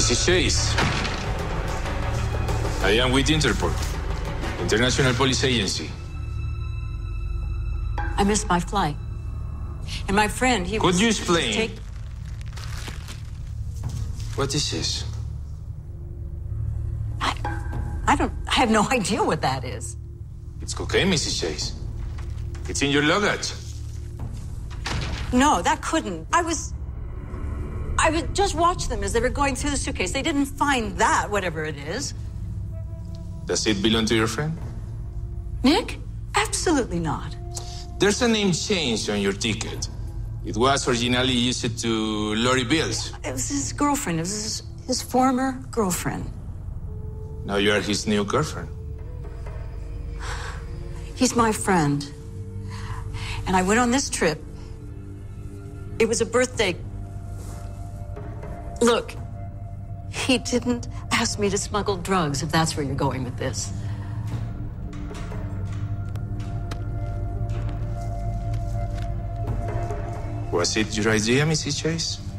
Mrs. Chase, I am with Interpol, International Police Agency. I missed my flight. And my friend, he Could was... you explain? take- What is this? I, I don't... I have no idea what that is. It's cocaine, Mrs. Chase. It's in your luggage. No, that couldn't. I was... I would just watch them as they were going through the suitcase. They didn't find that, whatever it is. Does it belong to your friend? Nick? Absolutely not. There's a name change on your ticket. It was originally used to Lori Bills. It was his girlfriend. It was his, his former girlfriend. Now you are his new girlfriend. He's my friend. And I went on this trip. It was a birthday. Look, he didn't ask me to smuggle drugs, if that's where you're going with this. Was it your idea, Mrs. Chase?